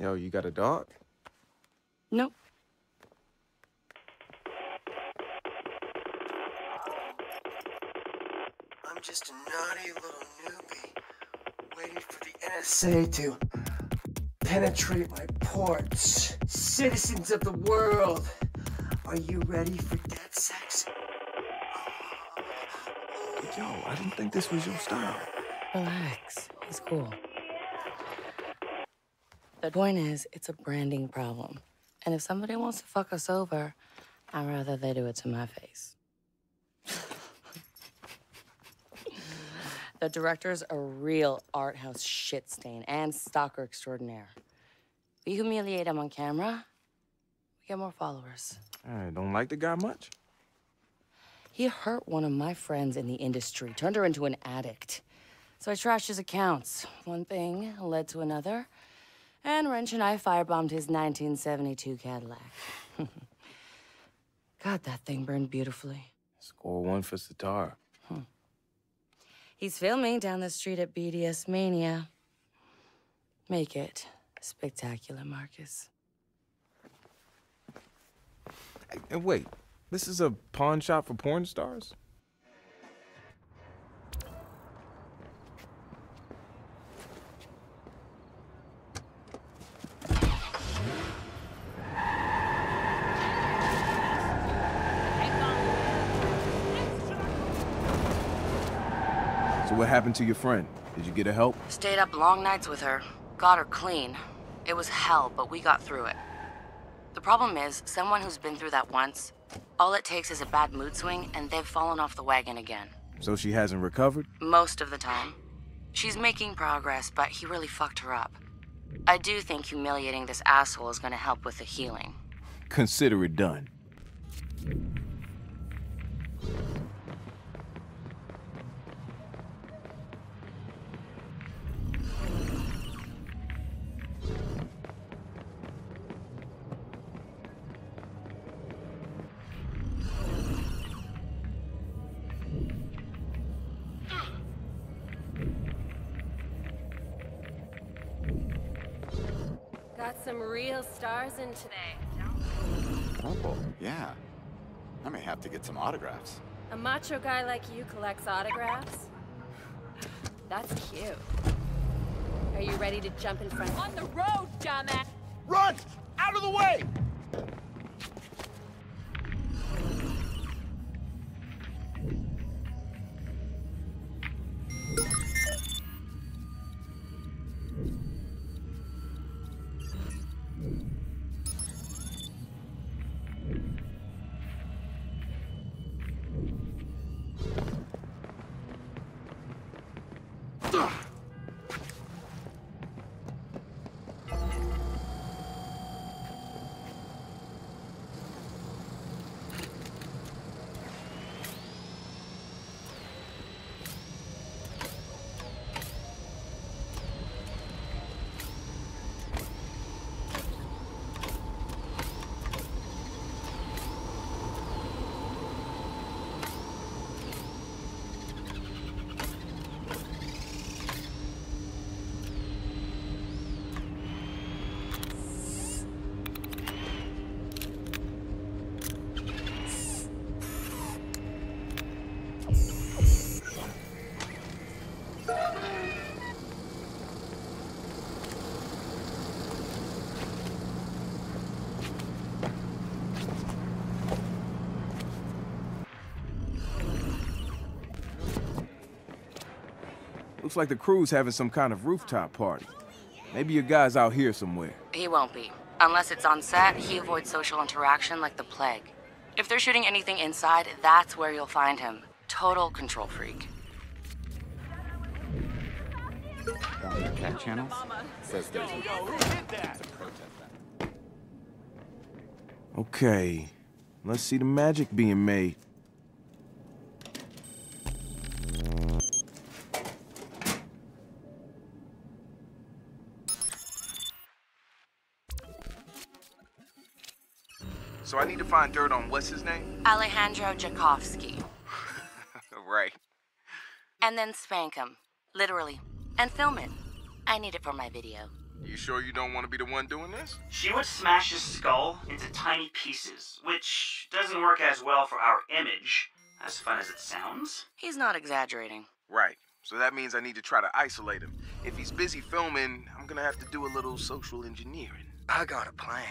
Yo, you got a dog? Nope. I'm just a naughty little newbie waiting for the NSA to penetrate my ports. Citizens of the world, are you ready for dead sex? Yo, I didn't think this was your style. Relax. He's cool. The point is, it's a branding problem. And if somebody wants to fuck us over, I'd rather they do it to my face. the director's a real art house shit stain and stalker extraordinaire. We humiliate him on camera, we get more followers. I don't like the guy much. He hurt one of my friends in the industry, turned her into an addict. So I trashed his accounts. One thing led to another. And Wrench and I firebombed his 1972 Cadillac. God, that thing burned beautifully. Score one for Sitar. Hmm. He's filming down the street at BDS Mania. Make it spectacular, Marcus. And wait, this is a pawn shop for porn stars? Happened to your friend? Did you get her help? Stayed up long nights with her. Got her clean. It was hell, but we got through it. The problem is, someone who's been through that once, all it takes is a bad mood swing and they've fallen off the wagon again. So she hasn't recovered? Most of the time. She's making progress, but he really fucked her up. I do think humiliating this asshole is gonna help with the healing. Consider it done. In today. Oh, yeah. I may have to get some autographs. A macho guy like you collects autographs? That's cute. Are you ready to jump in front? On the road, dumbass! Run! Out of the way! Looks like the crew's having some kind of rooftop party. Maybe your guy's out here somewhere. He won't be. Unless it's on set, he avoids social interaction like the plague. If they're shooting anything inside, that's where you'll find him. Total control freak. Cat channels? Says there's a, it's a protest then. Okay, let's see the magic being made. So I need to find dirt on what's his name? Alejandro Jakofski. right. And then spank him. Literally. And film it. I need it for my video. You sure you don't want to be the one doing this? She would smash his skull into tiny pieces, which doesn't work as well for our image, as fun as it sounds. He's not exaggerating. Right. So that means I need to try to isolate him. If he's busy filming, I'm gonna have to do a little social engineering. I got a plan.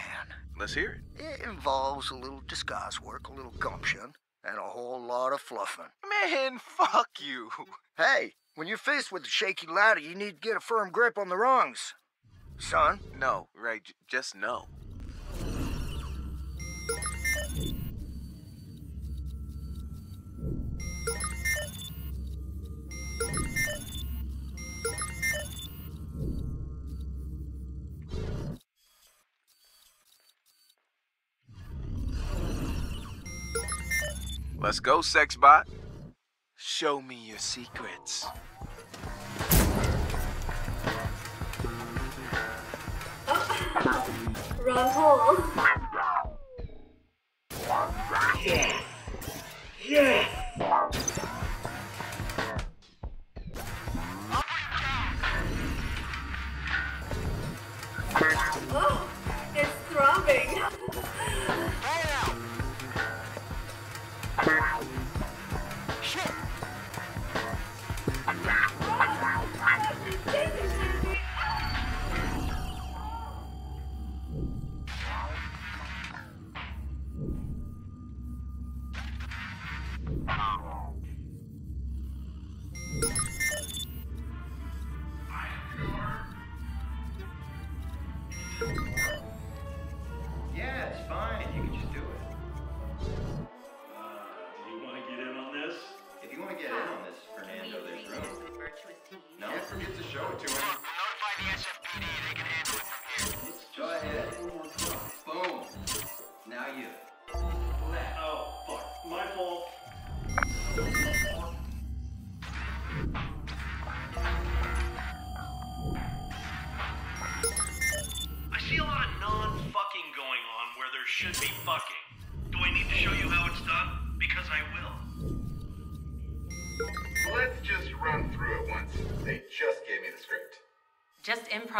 Let's hear it. It involves a little disguise work, a little gumption, and a whole lot of fluffing. Man, fuck you. Hey, when you're faced with a shaky ladder, you need to get a firm grip on the rungs. Son, No, right, j- just no. Let's go, Sexbot. Show me your secrets. Wrong hole. Oh,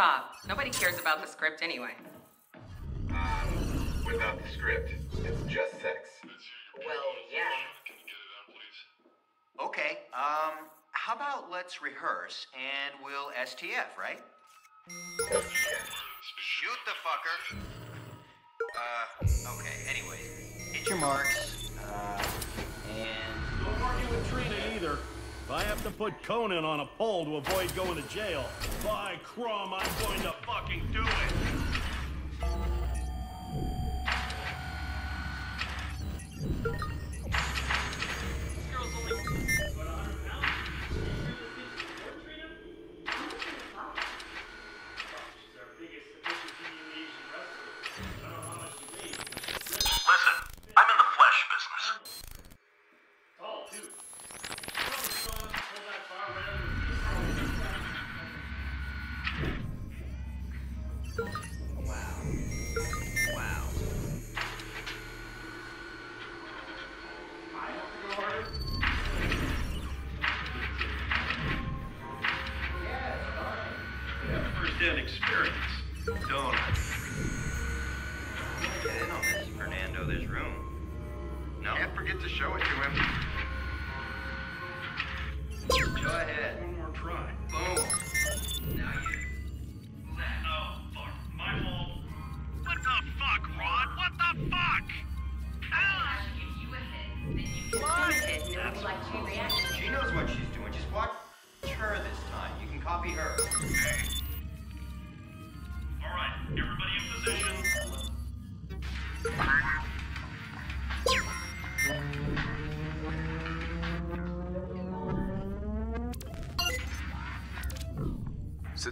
improv. Nobody cares about the script anyway. Um, without the script, it's just sex. Well, yeah. Okay, um, how about let's rehearse and we'll STF, right? Shoot the fucker. Uh, okay, anyway. Hit your marks, uh, and. Don't argue with Trina either. If I have to put Conan on a pole to avoid going to jail, by Crom, I'm going to fucking do it.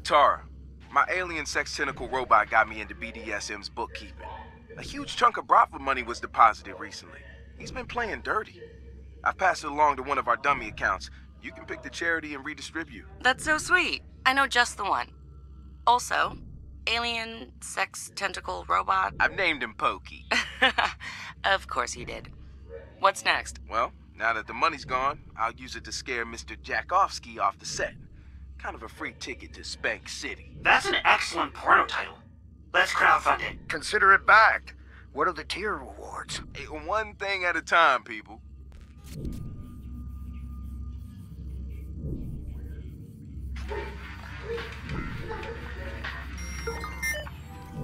Sitara, my alien sex tentacle robot got me into BDSM's bookkeeping. A huge chunk of brothel money was deposited recently. He's been playing dirty. I've passed it along to one of our dummy accounts. You can pick the charity and redistribute. That's so sweet. I know just the one. Also, alien sex tentacle robot. I've named him Pokey. of course he did. What's next? Well, now that the money's gone, I'll use it to scare Mr. Jakofski off the set. Kind of a free ticket to Spank City. That's an excellent porno title. Let's crowdfund it. Consider it backed. What are the tier rewards? Hey, one thing at a time, people.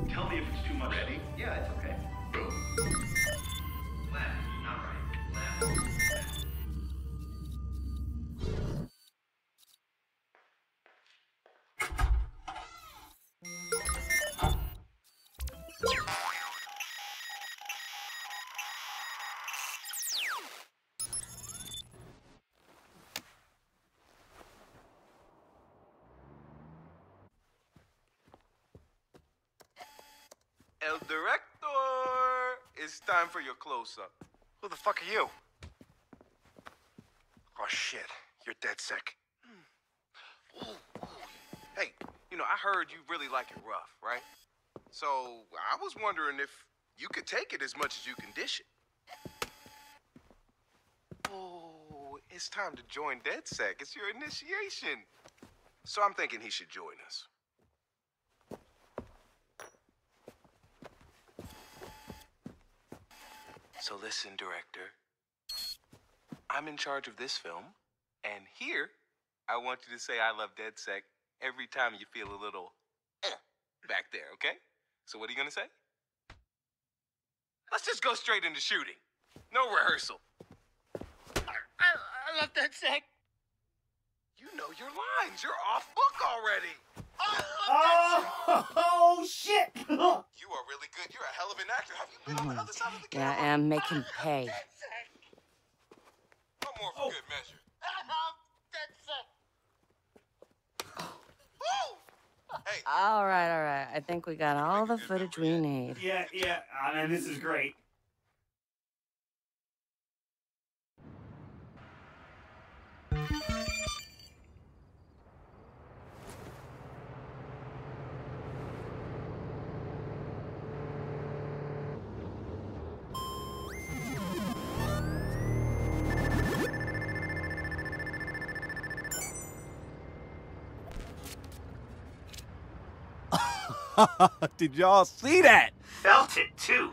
Tell me if it's too much. Ready? Yeah, time for your close-up. Who the fuck are you? Oh shit, you're DedSec. Hmm. Hey, you know, I heard you really like it rough, right? So, I was wondering if you could take it as much as you can dish it. Oh, it's time to join DedSec. It's your initiation. So I'm thinking he should join us. So listen, director. I'm in charge of this film, and here, I want you to say I love DedSec every time you feel a little eh, back there, okay? So what are you gonna say? Let's just go straight into shooting. No rehearsal. I, I love DedSec. You know your lines. You're off book already. Oh, oh shit! You are really good. You're a hell of an actor. Have you been on the other side of the Yeah, I am. Make ah, him pay. One more for oh. good measure. All right, all right. I think we got all the footage we need. Yeah, yeah. I mean, this is great. Did y'all see that? Felt it too.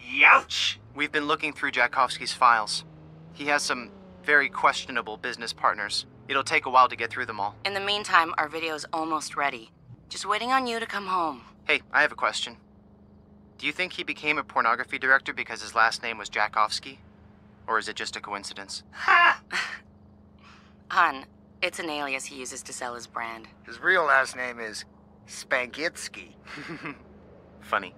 Youch. We've been looking through Jakofski's files. He has some very questionable business partners. It'll take a while to get through them all. In the meantime, our video's almost ready. Just waiting on you to come home. Hey, I have a question. Do you think he became a pornography director because his last name was Jakofski? Or is it just a coincidence? Ha! Hun, it's an alias he uses to sell his brand. His real last name is Spankitsky. Funny.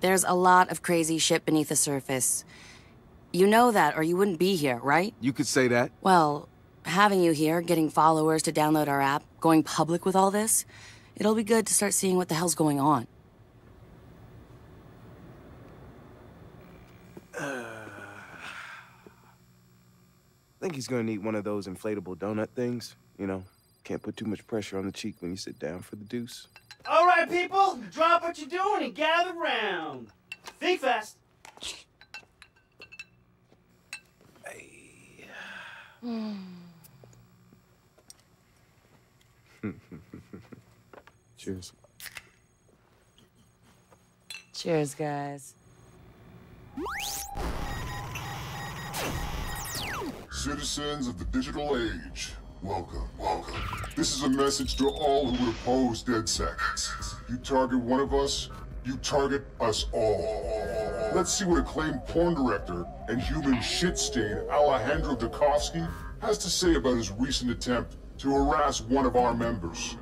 There's a lot of crazy shit beneath the surface. You know that, or you wouldn't be here, right? You could say that. Well, having you here, getting followers to download our app, going public with all this, it'll be good to start seeing what the hell's going on. Uh, I think he's gonna need one of those inflatable donut things. You know, can't put too much pressure on the cheek when you sit down for the deuce. All right, people, drop what you're doing and gather round. Think fast. Mm. Cheers. Cheers, guys. Citizens of the digital age, welcome, welcome. This is a message to all who would oppose DedSec. You target one of us, you target us all. Let's see what acclaimed porn director and human shit stain Alejandro Jakofski has to say about his recent attempt to harass one of our members.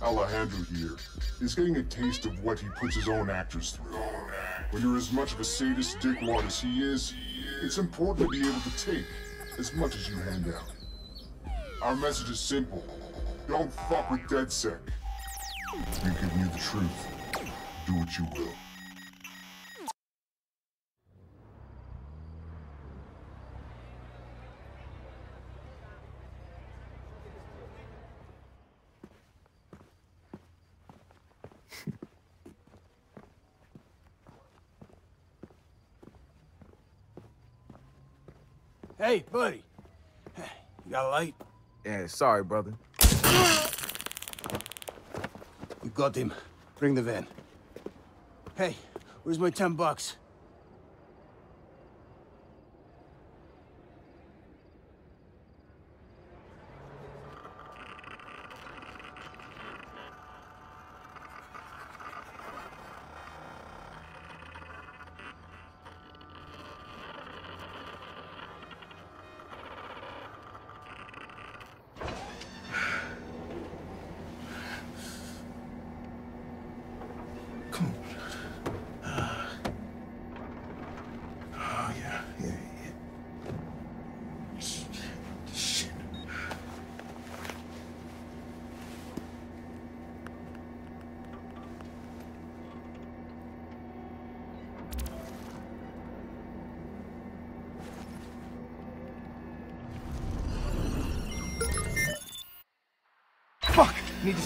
Alejandro here is getting a taste of what he puts his own actors through. When you're as much of a sadist dickwad as he is, it's important to be able to take as much as you hand out. Our message is simple. Don't fuck with DedSec. We give you the truth. Do what you will. Hey, buddy. You got a light? Yeah, sorry, brother. You got him. Bring the van. Hey, where's my ten bucks?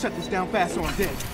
Shut this down fast or I'm dead.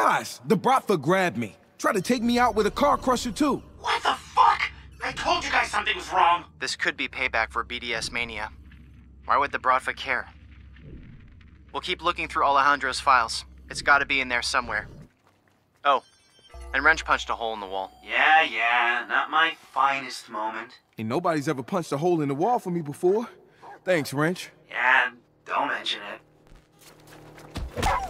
Guys, the Bratva grabbed me. Tried to take me out with a car crusher, too. What the fuck? I told you guys something was wrong. This could be payback for BDS mania. Why would the Bratva care? We'll keep looking through Alejandro's files. It's gotta be in there somewhere. Oh, and Wrench punched a hole in the wall. Yeah, yeah, not my finest moment. Ain't nobody's ever punched a hole in the wall for me before. Thanks, Wrench. Yeah, don't mention it.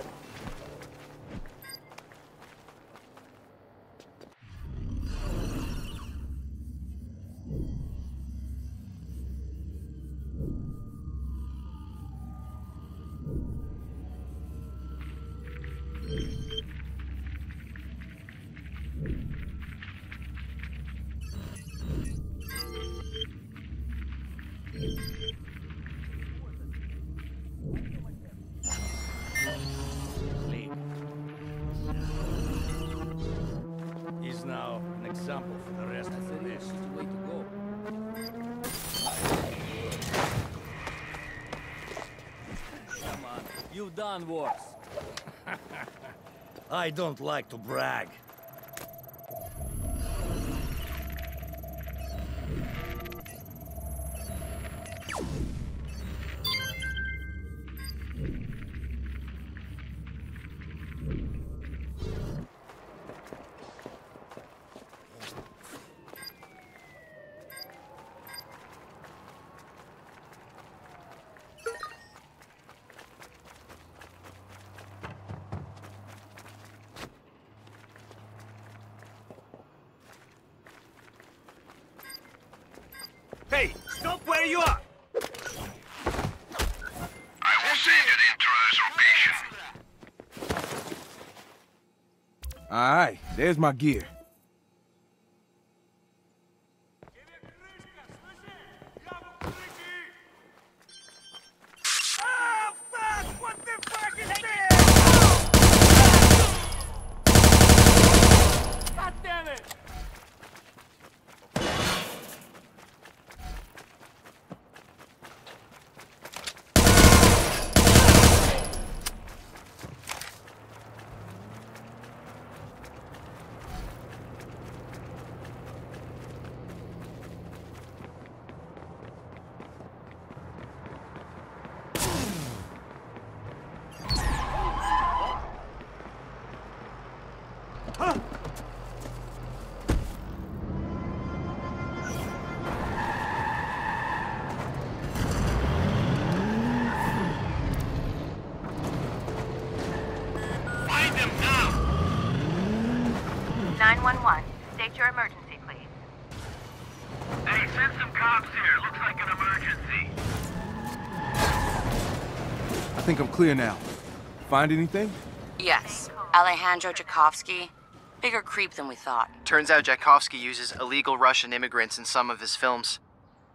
I don't like to brag. Hey, stop where you are! I will send an intro's location. All right, there's my gear. God damn it! State your emergency, please. Hey, send some cops here. Looks like an emergency. I think I'm clear now. Find anything? Yes. Alejandro Jakofski. Bigger creep than we thought. Turns out Jakofski uses illegal Russian immigrants in some of his films,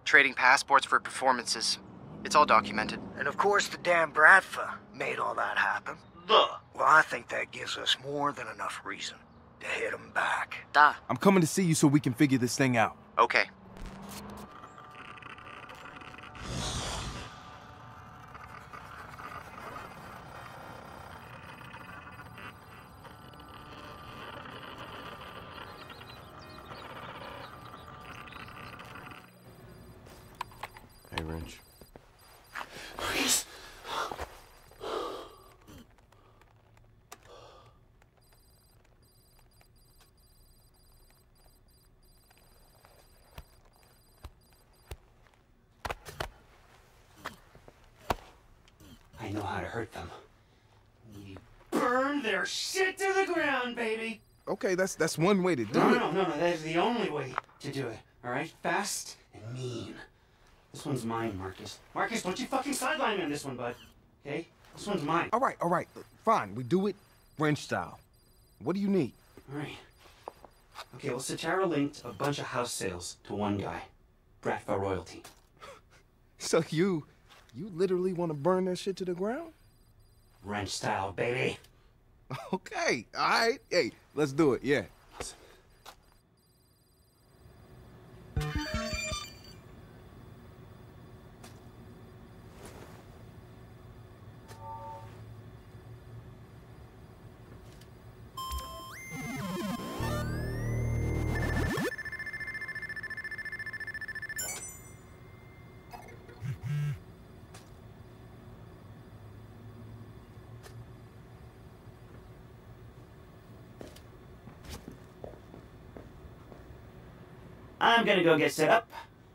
trading passports for performances. It's all documented. And of course, the damn Bratva made all that happen. Duh. Well, I think that gives us more than enough reason to hit him back. Duh. I'm coming to see you so we can figure this thing out. Okay. Hey, Wrench. I know how to hurt them. We burn their shit to the ground, baby. Okay, that's that's one way to do No, it. no, no, no. That is the only way to do it. All right, fast and mean. This one's mine, Marcus. Marcus, don't you fucking sideline me on this one, bud. Okay? This one's mine. All right, all right, fine. We do it Wrench style. What do you need? All right. Okay, well, Sitara linked a bunch of house sales to one guy, Bratva Royalty. So you, you literally want to burn that shit to the ground? Wrench style, baby. Okay, all right. Hey, let's do it. Yeah. I'm gonna go get set up.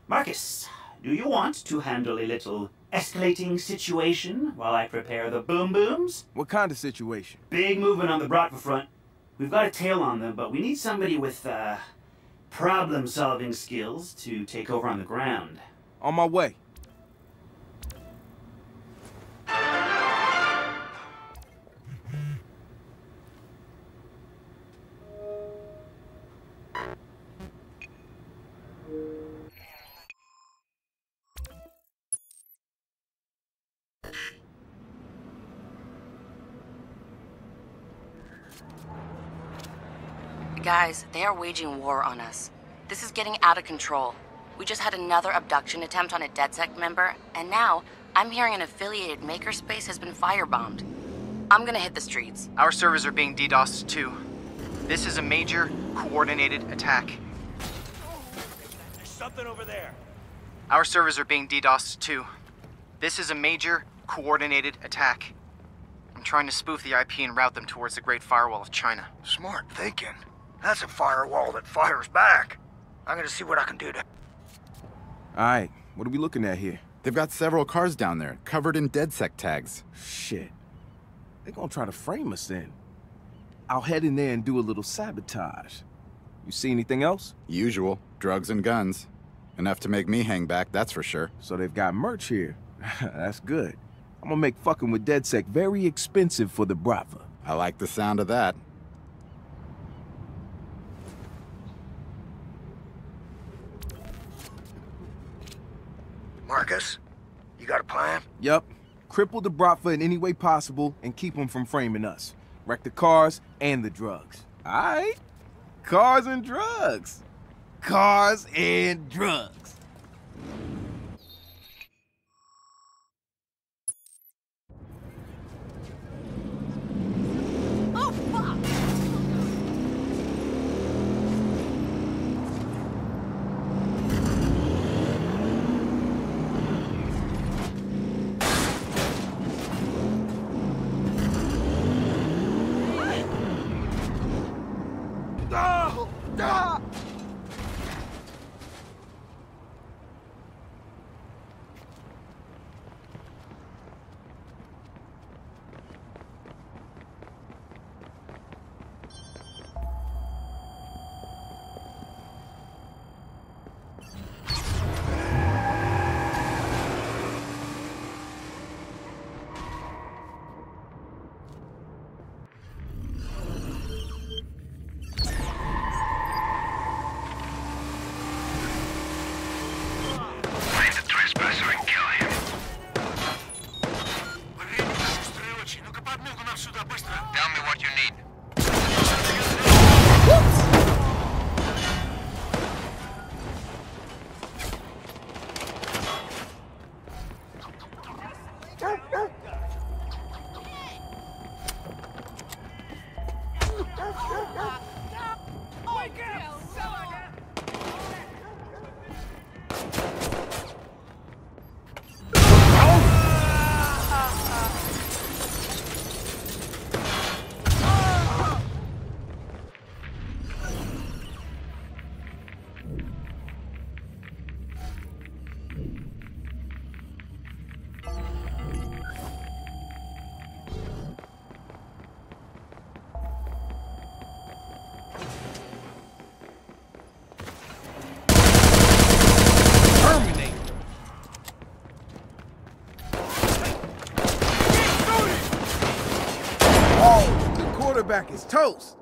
Marcus, do you want to handle a little escalating situation while I prepare the boom booms? What kind of situation? Big movement on the Bratva front. We've got a tail on them, but we need somebody with, uh, problem solving skills to take over on the ground. On my way. Guys, they are waging war on us. This is getting out of control. We just had another abduction attempt on a DedSec member, and now I'm hearing an affiliated makerspace has been firebombed. I'm gonna hit the streets. Our servers are being DDoSed too. This is a major, coordinated attack. There's something over there. Our servers are being DDoSed too. This is a major, coordinated attack. I'm trying to spoof the IP and route them towards the Great Firewall of China. Smart thinking. That's a firewall that fires back. I'm gonna see what I can do to. All right, what are we looking at here? They've got several cars down there, covered in DedSec tags. Shit. They're gonna try to frame us then. I'll head in there and do a little sabotage. You see anything else? Usual. Drugs and guns. Enough to make me hang back, that's for sure. So they've got merch here. That's good. I'm gonna make fucking with DedSec very expensive for the Bratva. I like the sound of that. Marcus, you got a plan? Yup. Cripple the Bratva in any way possible and keep them from framing us. Wreck the cars and the drugs. Alright? Cars and drugs. Cars and drugs. Quarterback is toast.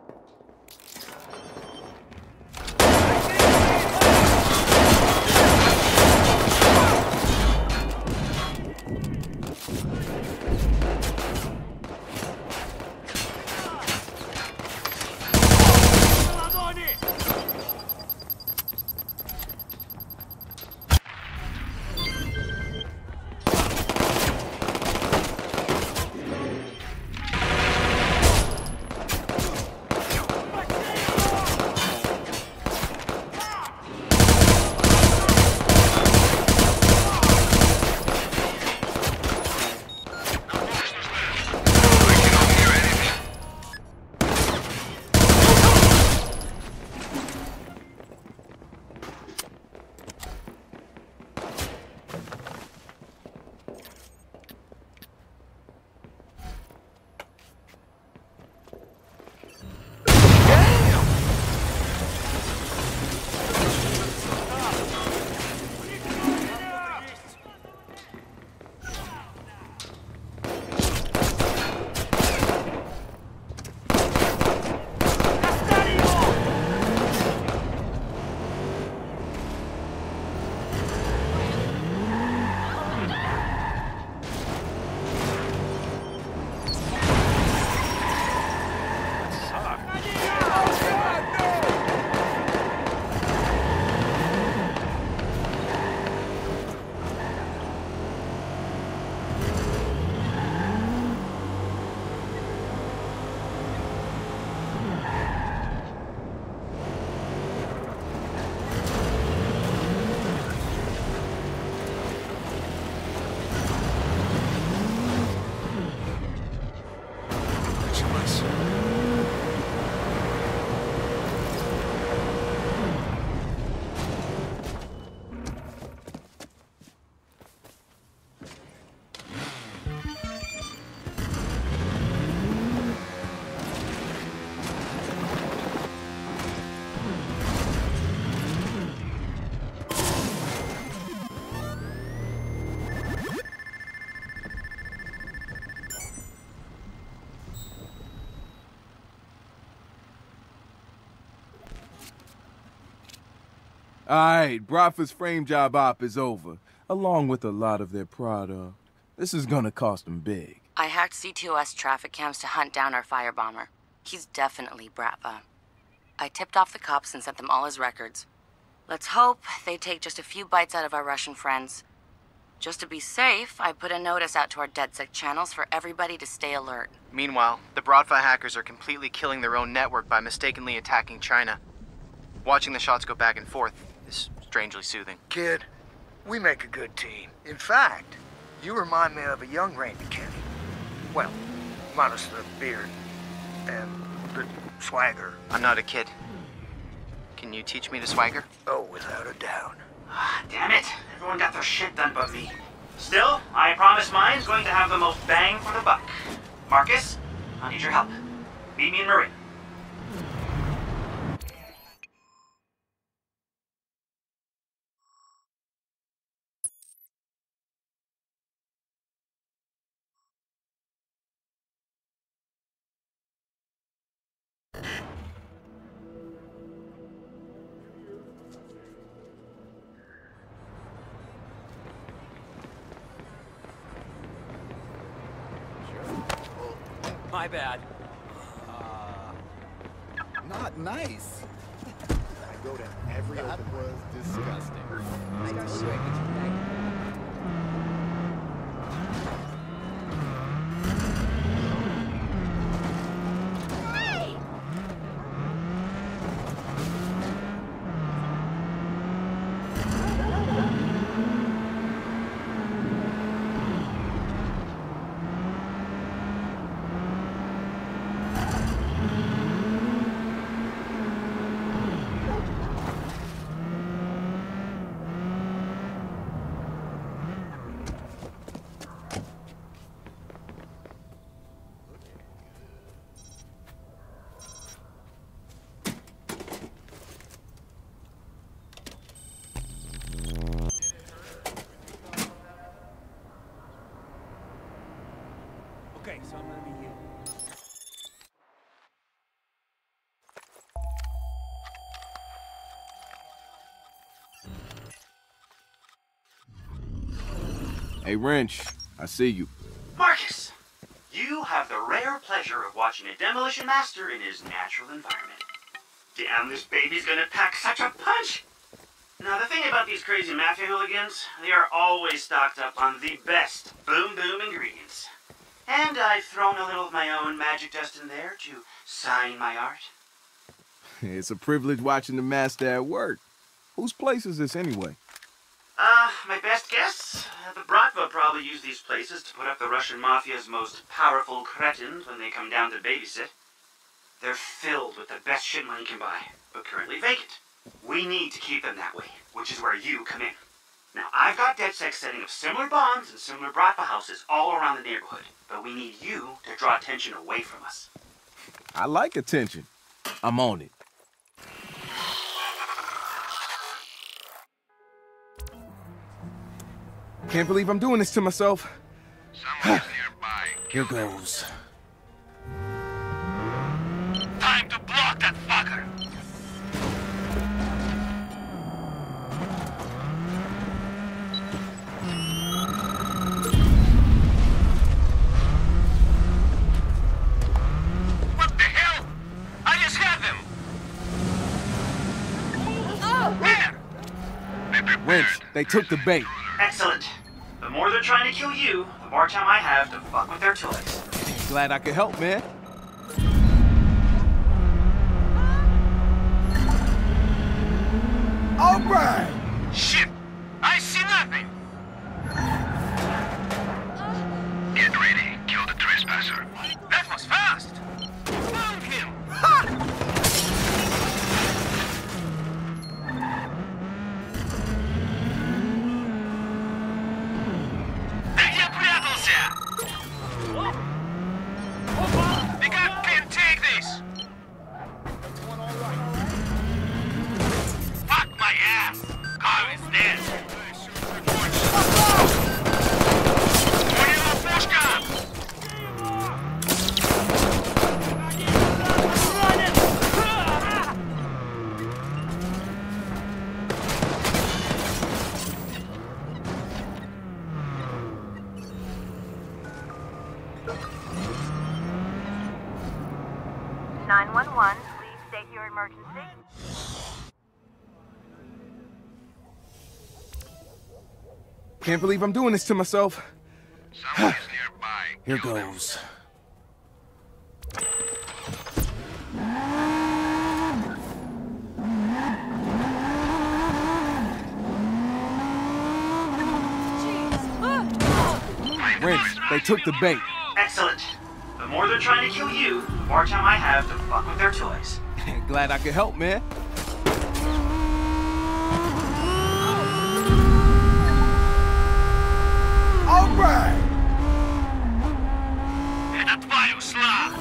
Alright, Bratva's frame job op is over, along with a lot of their product. This is gonna cost them big. I hacked CTOS traffic cams to hunt down our firebomber. He's definitely Bratva. I tipped off the cops and sent them all his records. Let's hope they take just a few bites out of our Russian friends. Just to be safe, I put a notice out to our DedSec channels for everybody to stay alert. Meanwhile, the Bratva hackers are completely killing their own network by mistakenly attacking China. Watching the shots go back and forth is strangely soothing. Kid, we make a good team. In fact, you remind me of a young Randy Kenney. Well, minus the beard and the swagger. I'm not a kid. Can you teach me to swagger? Oh, without a doubt. Ah, Damn it! Everyone got their shit done but me. Still, I promise mine's going to have the most bang for the buck. Marcus, I need your help. Meet me in Marin. Hey, Wrench, I see you. Marcus, you have the rare pleasure of watching a demolition master in his natural environment. Damn, this baby's gonna pack such a punch! Now, the thing about these crazy mafia hooligans, they are always stocked up on the best boom boom ingredients. And I've thrown a little of my own magic dust in there to sign my art. It's a privilege watching the master at work. Whose place is this anyway? Uh, my best guess? Uh, the Bratva probably use these places to put up the Russian Mafia's most powerful cretins when they come down to babysit. They're filled with the best shit money can buy, but currently vacant. We need to keep them that way, which is where you come in. Now, I've got DedSec setting up similar bonds and similar brothel houses all around the neighborhood, but we need you to draw attention away from us. I like attention. I'm on it. Can't believe I'm doing this to myself. Here goes. Time to block that fucker! What the hell? I just had them! Oh, Where? Wrench, they took the bait. Trying to kill you, the more time I have to fuck with their toys. Glad I could help, man. All right! Can't believe I'm doing this to myself. Here goes. Wrench, they took the bait. Excellent. The more they're trying to kill you, the more time I have to fuck with their toys. Glad I could help, man. Right! Это тварь ушла!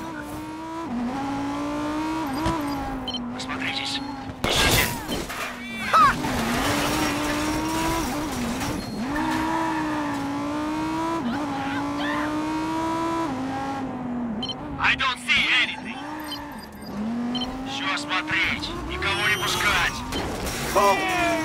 Осмотритесь. Ищите. Ха! I don't see anything. Все смотреть, никого не пускать. Yes!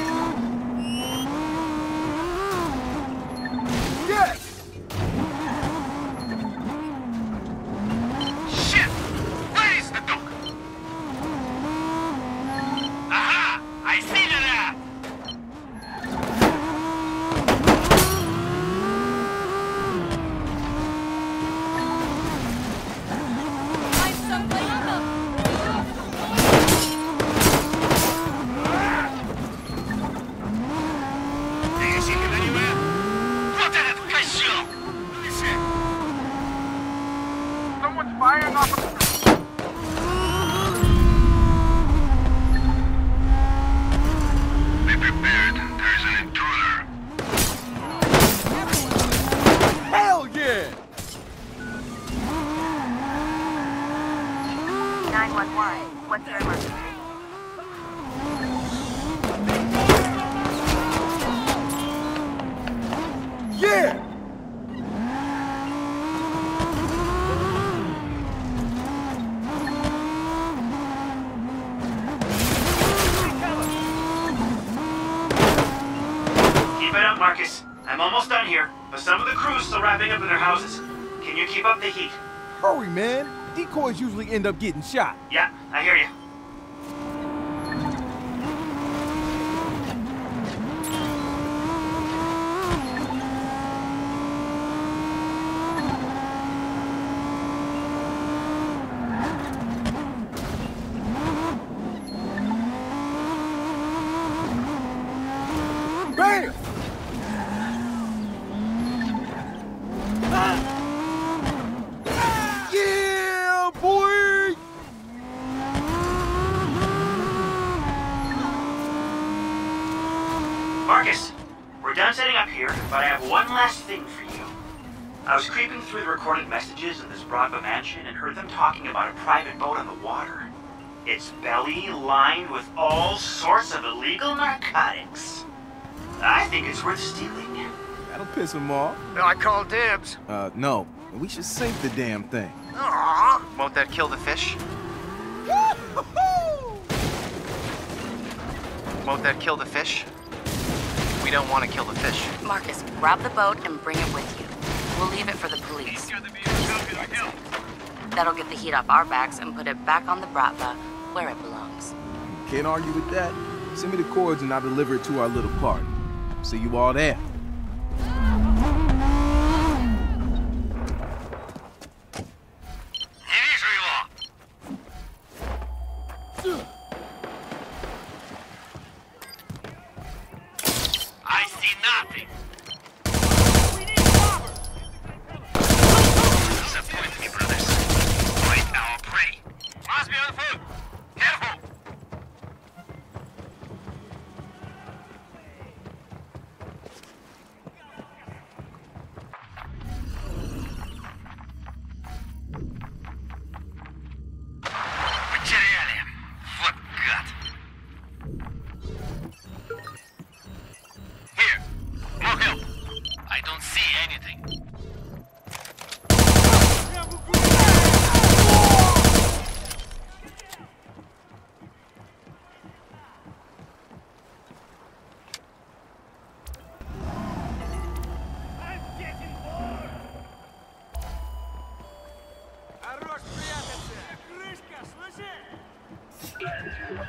It up, Marcus. I'm almost done here, but some of the crew's still wrapping up in their houses. Can you keep up the heat? Hurry, man. Decoys usually end up getting shot. Yeah, I hear you. Bam! Yeah, boy! Marcus, we're done setting up here, but I have one last thing for you. I was creeping through the recorded messages in mansion and heard them talking about a private boat on the water. Its belly lined with all sorts of illegal narcotics. I think it's worth stealing. That'll piss them off. No, I call dibs. Uh, no. We should sink the damn thing. Aww. Won't that kill the fish? Won't that kill the fish? We don't want to kill the fish. Marcus, grab the boat and bring it with you. We'll leave it for the police. That'll get the heat off our backs and put it back on the Bratva where it belongs. Can't argue with that. Send me the cords and I'll deliver it to our little party. See you all there.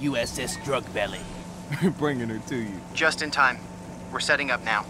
USS Drug Belly. Bringing her to you. Just in time. We're setting up now.